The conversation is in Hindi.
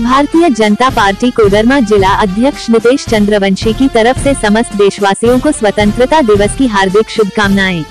भारतीय जनता पार्टी कोडरमा जिला अध्यक्ष नितेश चंद्रवंशी की तरफ़ से समस्त देशवासियों को स्वतंत्रता दिवस की हार्दिक शुभकामनाएँ।